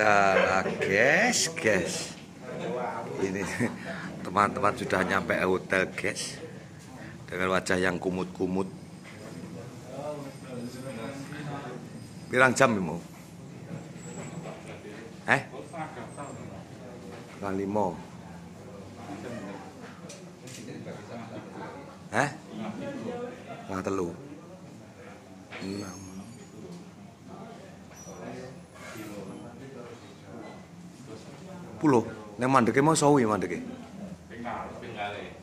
Tala guys, guys. Ini teman-teman sudah nyampe hotel guys. Dengan wajah yang kumut-kumut. Pirang jam mau? Eh? Kurang lima. Eh? Kurang telu. Enam. Pulau. Nek mandeke mau sawi mandeke.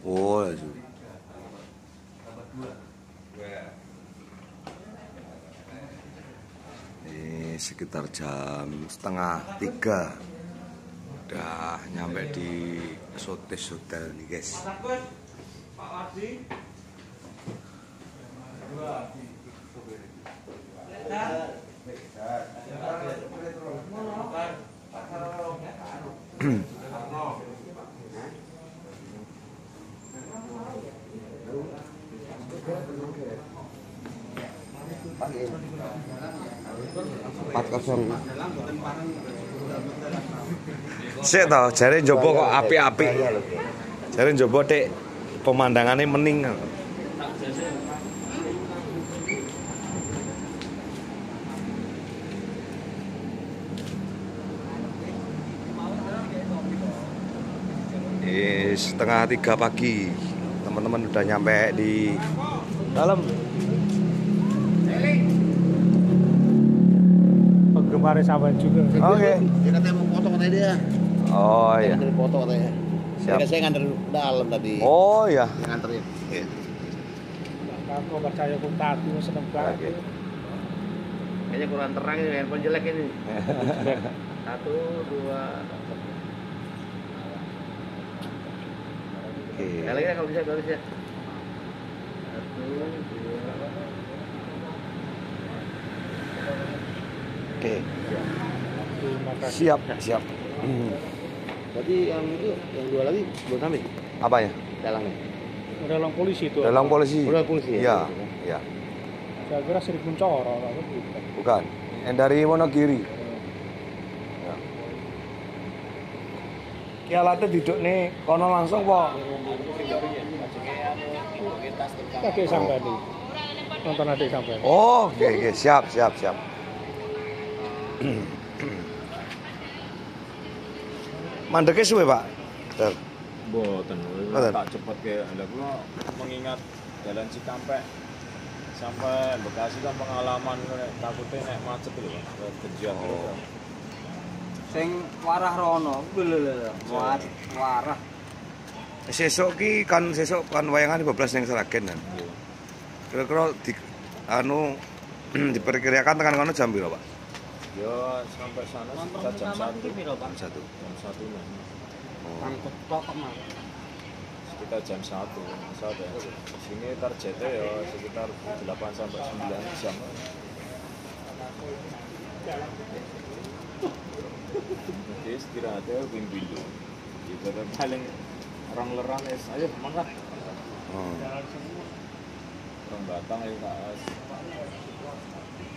Oh, lah suwi. Ini sekitar jam setengah tiga udah nyampe di Sotes Hotel nih guys. Empat kosong to, jare njaba kok apik-apik. Jare njaba tek pemandangane mening. Eh, setengah tiga pagi teman-teman udah nyampe di dalam penggemar sampai juga. Oke. dia katanya mau foto katanya dia Oh Dia iya. nganterin foto katanya Siap. Siap. saya nganter dalam tadi Oh iya. Dia nganterin Aku percaya pun tadi seneng Oke. banget. kayaknya kurang terang ini handphone jelek ini satu dua Oke. Sekali lagi ya, kalau bisa kalau bisa satu dua Oke. Terima kasih. Siap, siap. Hmm. berarti yang itu yang dua lagi belum sampai Apanya? dalangnya Udah long polisi itu. Dalam polisi. udah polisi ya Iya, iya. Saya kira Sri Kuncoro apa gitu. Bukan. Yang dari Wonogiri. Ya. Ki alatnya duduk nih, kono langsung kok. Kakek sampai nih. Nonton adik sampai. Oh, oke, oke, siap, siap, siap. Mandeknya suwe, Pak. Ter. Boten, Boten. tak cepet ke Lah kula mengingat jalan Cikampek sampai Bekasi kan pengalaman takutnya naik macet lho, Pak. Kejut Oh. sing warah rono lho warah Sesuk ki kan sesuk kan wayangan 12 ning Seragen kan. Iya. Kira-kira di anu diperkirakan tekan kono jam piro, Pak? Ya sampai sana sekitar jam satu. Jam 1. Jam satu lah. Oh. angkut tok mah Sekitar jam satu. Satu ya. Sini targetnya ya sekitar 8 sampai 9 jam. Jadi istirahatnya dulu. Gitu kan paling orang lerang es. Ayo mangkat. Oh. Orang batang ya kas.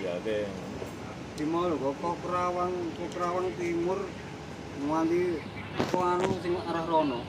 Ya deh. Timur kok Kerawang Kerawang timur nganti kok anu sing arah rono